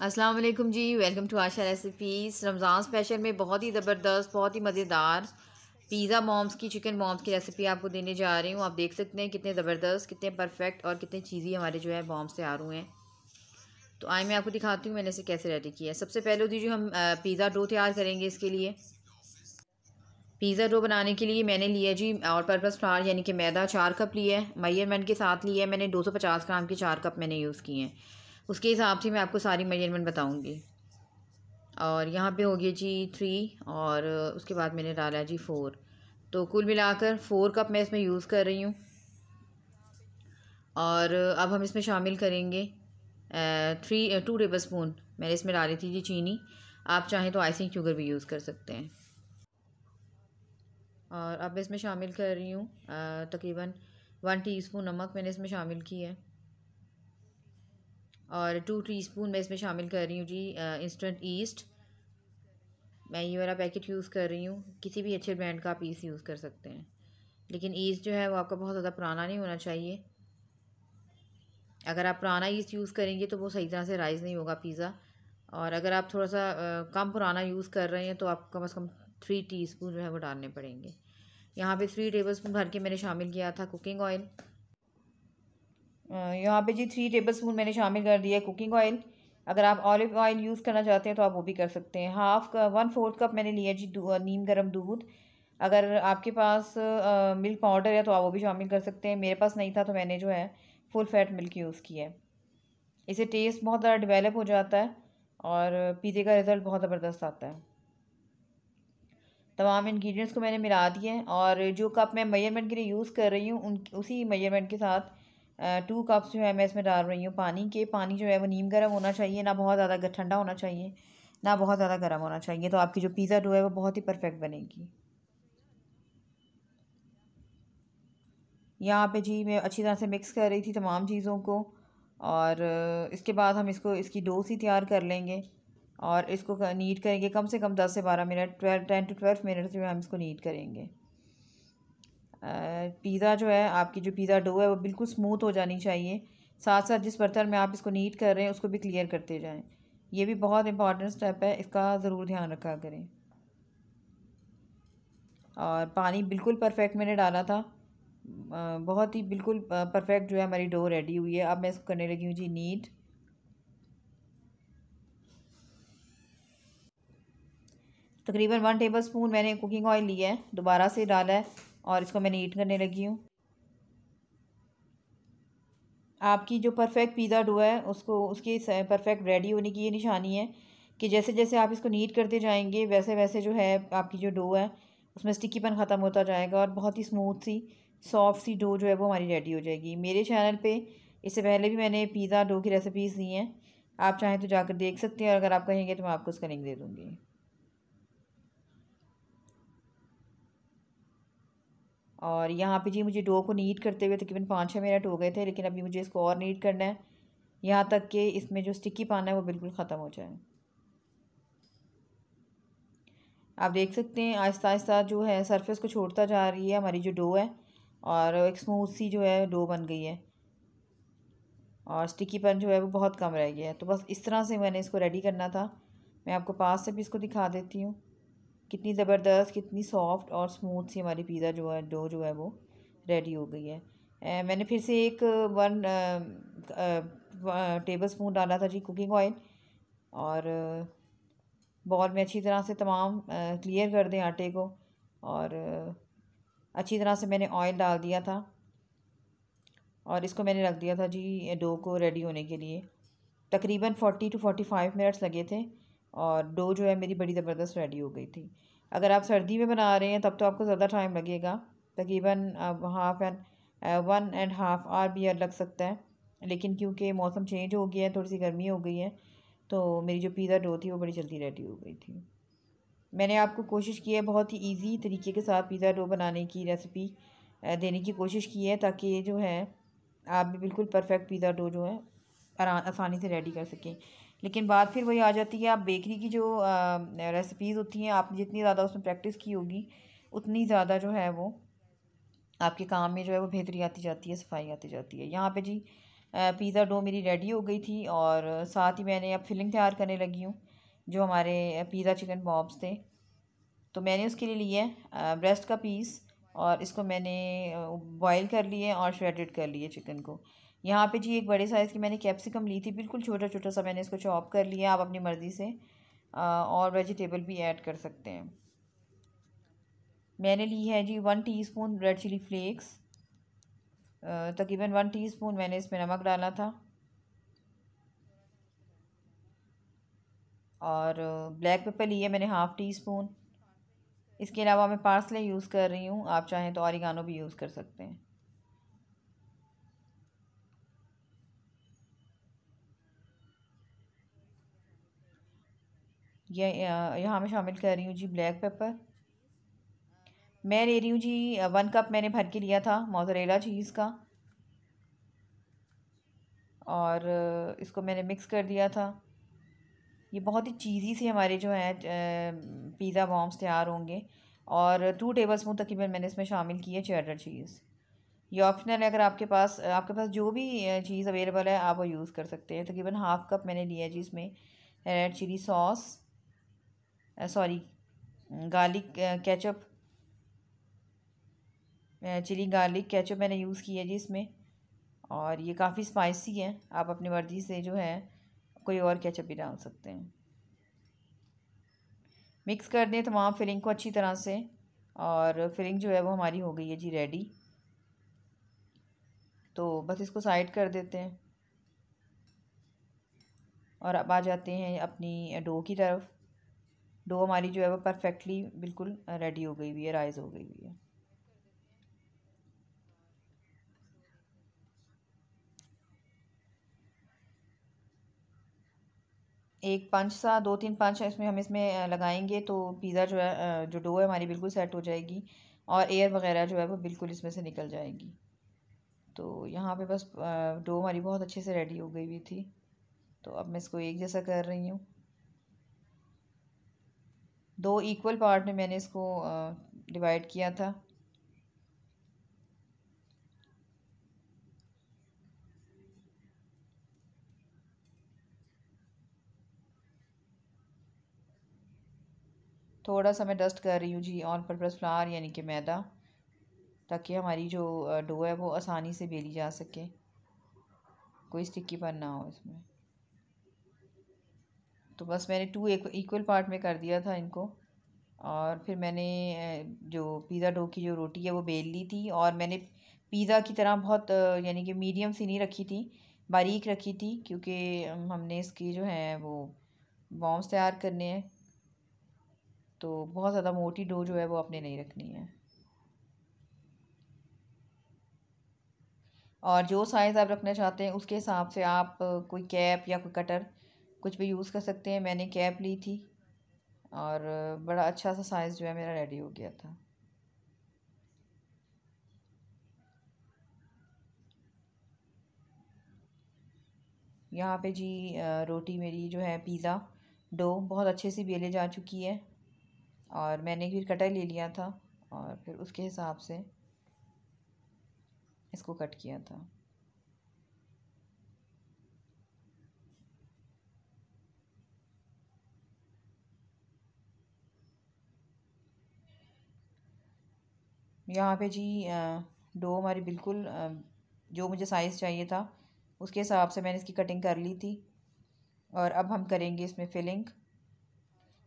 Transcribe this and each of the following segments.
अस्सलाम जी welcome to Asha recipes Ramzan special में बहुत ही ज़बरदस्त, बहुत ही मज़ेदार पिज़्ज़ा मॉम्स की चिकन मॉम्स की रेसिपी आपको देने जा रही हूँ। आप देख सकते हैं कितने ज़बरदस्त, कितने परफेक्ट और कितने चीज़ी हमारे जो है मॉम्स तैयार हुए हैं। तो आए मैं आपको दिखाती हूँ मैंने इसे कैसे रेडी किया है। सबसे पहले जो हम पिज़्ज़ा डो तैयार करेंगे इसके लिए। पिज़्ज़ा डो बनाने के लिए मैंने लिया जी, और पर्पज़ फ्लावर यानी कि मैदा, चार कप लिया है। मैयरमेंट के साथ लिया है मैंने 250 ग्राम के चार कप मैंने यूज़ किए हैं। उसके हिसाब से मैं आपको सारी मेज़रमेंट बताऊँगी। और यहाँ पे हो गया जी थ्री और उसके बाद मैंने डाला जी फोर तो कुल मिलाकर फोर कप मैं इसमें यूज़ कर रही हूँ। और अब हम इसमें शामिल करेंगे थ्री टू टेबल स्पून मैंने इसमें डाली थी जी चीनी। आप चाहें तो आइसिंग शुगर भी यूज़ कर सकते हैं। और अब इसमें शामिल कर रही हूँ तकरीबन वन टीस्पून नमक मैंने इसमें शामिल किया है। और टू टीस्पून मैं इसमें शामिल कर रही हूँ जी इंस्टेंट ईस्ट मैं ये वाला पैकेट यूज़ कर रही हूँ। किसी भी अच्छे ब्रांड का आप ईस्ट यूज़ कर सकते हैं। लेकिन ईस्ट जो है वो आपका बहुत ज़्यादा पुराना नहीं होना चाहिए। अगर आप पुराना ईस्ट यूज़ करेंगे तो वो सही तरह से राइज़ नहीं होगा पिज़्ज़ा और अगर आप थोड़ा सा कम पुराना यूज़ कर रहे हैं तो आप कम अज़ कम थ्री टी जो है वो डालने पड़ेंगे। यहाँ पे थ्री टेबल स्पून भर के मैंने शामिल किया था कुकिंग ऑयल यहाँ पे जी थ्री टेबल स्पून मैंने शामिल कर दिया है कुकिंग ऑयल अगर आप ऑलिव ऑयल यूज़ करना चाहते हैं तो आप वो भी कर सकते हैं। हाफ़ वन फोर्थ कप मैंने लिया जी नीम गर्म दूध। अगर आपके पास मिल्क पाउडर है तो आप वो भी शामिल कर सकते हैं। मेरे पास नहीं था तो मैंने जो है फुल फैट मिल्क यूज़ किया है। इसे टेस्ट बहुत ज़्यादा डिवेलप हो जाता है और पीते का रिज़ल्ट बहुत ज़बरदस्त आता है। तमाम इंग्रेडिएंट्स को मैंने मिला दिए और जो कप मैं मेज़रमेंट के लिए यूज़ कर रही हूँ, उन, उसी मेज़रमेंट के साथ टू कप्स जो है मैं इसमें डाल रही हूँ। पानी के, पानी जो है वो नीम गर्म होना चाहिए, ना बहुत ज़्यादा ठंडा होना चाहिए, ना बहुत ज़्यादा गर्म होना चाहिए। तो आपकी जो पिज़्ज़ा डो है वो बहुत ही परफेक्ट बनेगी। यहाँ पे जी मैं अच्छी तरह से मिक्स कर रही थी तमाम चीज़ों को और इसके बाद हम इसको, इसकी डो सी तैयार कर लेंगे और इसको नीट करेंगे। कम से कम दस से बारह minute twelve ten to twelve minute जो है हम इसको नीट करेंगे। पिज़्ज़ा जो है, आपकी जो पिज़्ज़ा डो है, वो बिल्कुल स्मूथ हो जानी चाहिए। साथ साथ जिस बर्तन में आप इसको नीट कर रहे हैं, उसको भी क्लियर करते जाएँ। ये भी बहुत इंपॉर्टेंट स्टेप है, इसका ज़रूर ध्यान रखा करें। और पानी बिल्कुल परफेक्ट मैंने डाला था। बहुत ही बिल्कुल परफेक्ट जो है हमारी डो रेडी हुई है। अब मैं इसको करने लगी हूँ जी नीट। तकरीबन वन टेबल स्पून मैंने कुकिंग ऑयल लिया है। दोबारा से डाला है। और इसको मैं नीट करने लगी हूँ। आपकी जो परफेक्ट पिज़्ज़ा डो है, उसको, उसकी परफेक्ट रेडी होने की ये निशानी है कि जैसे जैसे आप इसको नीट करते जाएँगे, वैसे वैसे जो है आपकी जो डो है, उसमें स्टिकीपन ख़त्म होता जाएगा और बहुत ही स्मूथ सी सॉफ्ट सी डो जो है वो हमारी रेडी हो जाएगी। मेरे चैनल पे इससे पहले भी मैंने पिज़्ज़ा डो की रेसिपीज़ दी हैं। आप चाहें तो जाकर देख सकते हैं और अगर आप कहेंगे तो मैं आपको उसका लिंक दे दूँगी। और यहाँ पे जी मुझे डो को नीट करते हुए तकरीबन पाँच छः मिनट हो गए थे, लेकिन अभी मुझे इसको और नीट करना है। यहाँ तक कि इसमें जो स्टिकी पाना है वो बिल्कुल ख़त्म हो जाए। आप देख सकते हैं आहिस्ता आहिस्ता जो है सरफेस को छोड़ता जा रही है हमारी जो डो है, और एक स्मूथ सी जो है डो बन गई है। और स्टिकी पन जो है वो बहुत कम रह गया है। तो बस इस तरह से मैंने इसको रेडी करना था। मैं आपको पास से भी इसको दिखा देती हूँ। कितनी ज़बरदस्त कितनी सॉफ्ट और स्मूथ सी हमारी पिज़्ज़ा जो है डो जो है वो रेडी हो गई है। ए, मैंने फिर से एक वन टेबल स्पून डाला था जी कुकिंग ऑयल और बॉल में अच्छी तरह से तमाम क्लियर कर दें आटे को और अच्छी तरह से मैंने ऑयल डाल दिया था और इसको मैंने रख दिया था जी डो को रेडी होने के लिए। तकरीबन forty to forty five minutes लगे थे। और डो जो है मेरी बड़ी ज़बरदस्त रेडी हो गई थी। अगर आप सर्दी में बना रहे हैं, तब तो आपको ज़्यादा टाइम लगेगा। तकरीबन half and one and half hour भी लग सकता है। लेकिन क्योंकि मौसम चेंज हो गया है, थोड़ी सी गर्मी हो गई है तो मेरी जो पिज़्ज़ा डो थी, वो बड़ी जल्दी रेडी हो गई थी। मैंने आपको कोशिश की है बहुत ही इजी तरीके के साथ पिज़्ज़ा डो बनाने की रेसिपी देने की कोशिश की है, ताकि जो है, आप भी बिल्कुल परफेक्ट पिज़्ज़ा डो जो है आसानी से रेडी कर सकें। लेकिन बात फिर वही आ जाती है, आप बेकरी की जो रेसिपीज़ होती हैं, आपने जितनी ज़्यादा उसमें प्रैक्टिस की होगी, उतनी ज़्यादा जो है वो आपके काम में जो है वो बेहतरी आती जाती है, सफ़ाई आती जाती है। यहाँ पे जी पिज़्ज़ा डो मेरी रेडी हो गई थी और साथ ही मैंने अब फिलिंग तैयार करने लगी हूँ, जो हमारे पिज़्ज़ा चिकन बॉब्स थे। तो मैंने उसके लिए लिए ब्रेस्ट का पीस और इसको मैंने बॉईल कर लिए और श्रेडेड कर लिए चिकन को। यहाँ पे जी एक बड़े साइज़ की मैंने कैप्सिकम ली थी, बिल्कुल छोटा छोटा सा मैंने इसको चॉप कर लिया आप अपनी मर्ज़ी से और वेजिटेबल भी ऐड कर सकते हैं। मैंने ली है जी one teaspoon red chilli flakes तकरीबन वन टीस्पून मैंने इसमें नमक डाला था, और ब्लैक पेपर लिए मैंने हाफ़ टी स्पून इसके अलावा मैं पार्सले यूज़ कर रही हूँ, आप चाहें तो ऑरिगानो भी यूज़ कर सकते हैं। ये यहाँ मैं शामिल कर रही हूँ जी ब्लैक पेपर। मैं ले रही हूँ जी वन कप मैंने भर के लिया था मोज़रेला चीज़ का। और इसको मैंने मिक्स कर दिया था। ये बहुत ही चीज़ी से हमारे जो हैं पिज़्ज़ा बॉम्स तैयार होंगे। और टू टेबल स्पून तकरीबन मैंने इसमें शामिल की है चेडर चीज़। ये ऑप्शनल है, अगर आपके पास आपके पास जो भी चीज़ अवेलेबल है, आप वो यूज़ कर सकते हैं। तकरीबन हाफ़ कप मैंने लिया है जी इसमें red chilli sauce sorry garlic ketchup chilli garlic ketchup मैंने यूज़ किया जी इसमें। और ये काफ़ी स्पाइसी है। आप अपनी मर्ज़ी से जो है, कोई और केचप भी डाल सकते हैं। मिक्स कर दें तमाम फिलिंग को अच्छी तरह से। और फिलिंग जो है वो हमारी हो गई है जी रेडी तो बस इसको साइड कर देते हैं। और अब आ जाते हैं अपनी डो की तरफ़। डो हमारी जो है वो परफेक्टली बिल्कुल रेडी हो गई हुई है राइज़ हो गई हुई है। एक पंच सा, दो तीन पंच इसमें हम इसमें लगाएँगे तो पिज़्ज़ा जो है जो डो है हमारी बिल्कुल सेट हो जाएगी और एयर वगैरह जो है वो बिल्कुल इसमें से निकल जाएगी। तो यहाँ पे बस डो हमारी बहुत अच्छे से रेडी हो गई हुई थी। तो अब मैं इसको एक जैसा कर रही हूँ। दो इक्वल पार्ट में मैंने इसको डिवाइड किया था। थोड़ा सा मैं डस्ट कर रही हूँ जी ऑन पर्पज़ फ्लावर यानी कि मैदा, ताकि हमारी जो डो है वो आसानी से बेली जा सके। कोई स्टिक्की पर ना हो इसमें। तो बस मैंने टू इक्वल पार्ट में कर दिया था इनको। और फिर मैंने जो पिज़्ज़ा डो की जो रोटी है वो बेल ली थी और मैंने पिज़्ज़ा की तरह बहुत, यानी कि मीडियम सी नहीं रखी थी, बारीक रखी थी क्योंकि हमने इसकी जो है वो बॉम्स तैयार करने हैं। तो बहुत ज़्यादा मोटी डो जो है वो अपने नहीं रखनी है। और जो साइज़ आप रखना चाहते हैं उसके हिसाब से आप कोई कैप या कोई कटर कुछ भी यूज़ कर सकते हैं। मैंने कैप ली थी और बड़ा अच्छा सा साइज़ जो है मेरा रेडी हो गया था। यहाँ पे जी रोटी मेरी जो है पिज़्ज़ा, डो बहुत अच्छे से बेले जा चुकी है और मैंने फिर कटर ले लिया था और फिर उसके हिसाब से इसको कट किया था। यहाँ पे जी डो हमारी बिल्कुल जो मुझे साइज़ चाहिए था, उसके हिसाब से मैंने इसकी कटिंग कर ली थी। और अब हम करेंगे इसमें फिलिंग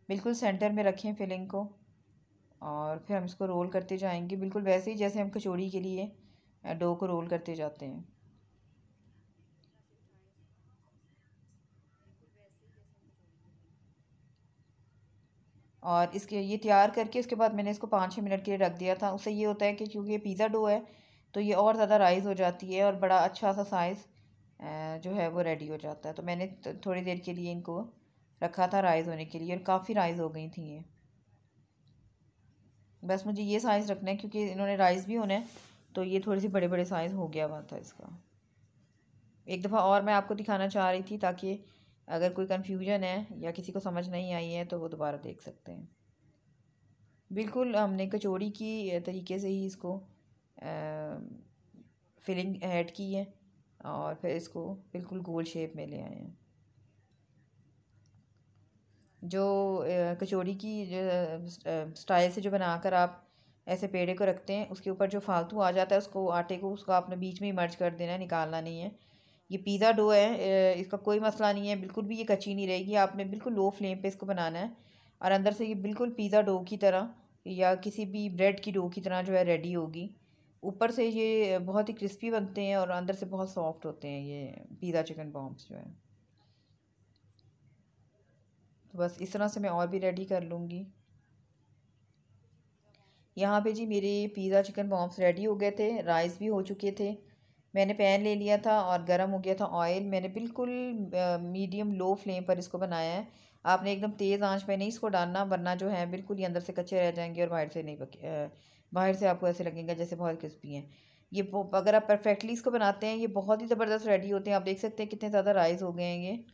बिल्कुल सेंटर में रखें फिलिंग को। और फिर हम इसको रोल करते जाएँगे। बिल्कुल वैसे ही जैसे हम कचौड़ी के लिए डो को रोल करते जाते हैं। और इसके, ये तैयार करके उसके बाद मैंने इसको पाँच छः मिनट के लिए रख दिया था। उससे ये होता है कि क्योंकि ये पिज़्ज़ा डो है तो ये और ज़्यादा राइज़ हो जाती है और बड़ा अच्छा सा साइज़ जो है वो रेडी हो जाता है। तो मैंने थोड़ी देर के लिए इनको रखा था राइज़ होने के लिए और काफ़ी राइज़ हो गई थी ये। बस मुझे ये साइज़ रखना है क्योंकि इन्होंने राइज़ भी होना है तो ये थोड़ी सी बड़े बड़े साइज़ हो गया हुआ था इसका। एक दफ़ा और मैं आपको दिखाना चाह रही थी ताकि अगर कोई कन्फ्यूज़न है या किसी को समझ नहीं आई है तो वो दोबारा देख सकते हैं। बिल्कुल, हमने कचौड़ी की तरीके से ही इसको फिलिंग ऐड की है और फिर इसको बिल्कुल गोल शेप में ले आए हैं। जो कचौड़ी की स्टाइल से जो बनाकर आप ऐसे पेड़े को रखते हैं, उसके ऊपर जो फालतू आ जाता है, उसको आटे को उसको आपने बीच में ही मर्ज कर देना है, निकालना नहीं है। ये पिज़्ज़ा डो है इसका कोई मसला नहीं है, बिल्कुल भी ये कच्ची नहीं रहेगी, आपने बिल्कुल लो फ्लेम पे इसको बनाना है और अंदर से ये बिल्कुल पिज़्ज़ा डो की तरह या किसी भी ब्रेड की डो की तरह जो है रेडी होगी। ऊपर से ये बहुत ही क्रिस्पी बनते हैं और अंदर से बहुत सॉफ्ट होते हैं ये पिज़्ज़ा चिकन बॉम्ब्स जो है। तो बस इस तरह से मैं और भी रेडी कर लूँगी। यहाँ पे जी मेरे पिज़्ज़ा चिकन बॉम्ब्स रेडी हो गए थे राइस भी हो चुके थे मैंने पैन ले लिया था और गर्म हो गया था ऑयल। मैंने बिल्कुल मीडियम लो फ्लेम पर इसको बनाया है। आपने एकदम तेज़ आँच पे नहीं इसको डालना, वरना जो है बिल्कुल ही अंदर से कच्चे रह जाएँगे और बाहर से नहीं पके बाहर से आपको ऐसे लगेंगे जैसे बहुत क्रिस्पी हैं। ये अगर आप परफेक्टली इसको बनाते हैं, ये बहुत ही ज़बरदस्त रेडी होते हैं। आप देख सकते हैं कितने ज़्यादा राइस हो गए हैं ये।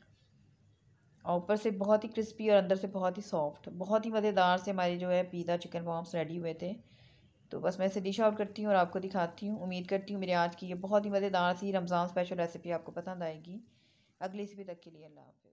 और ऊपर से बहुत ही क्रिस्पी और अंदर से बहुत ही सॉफ्ट, बहुत ही मज़ेदार से हमारे जो है पिज़्ज़ा, चिकन बॉम्ब्स रेडी हुए थे। तो बस मैं इसे डिश आउट करती हूँ और आपको दिखाती हूँ। उम्मीद करती हूँ मेरे आज की ये बहुत ही मज़ेदार सी रमज़ान स्पेशल रेसिपी आपको पसंद आएगी। अगली रेसिपी तक के लिए अल्लाह हाफ़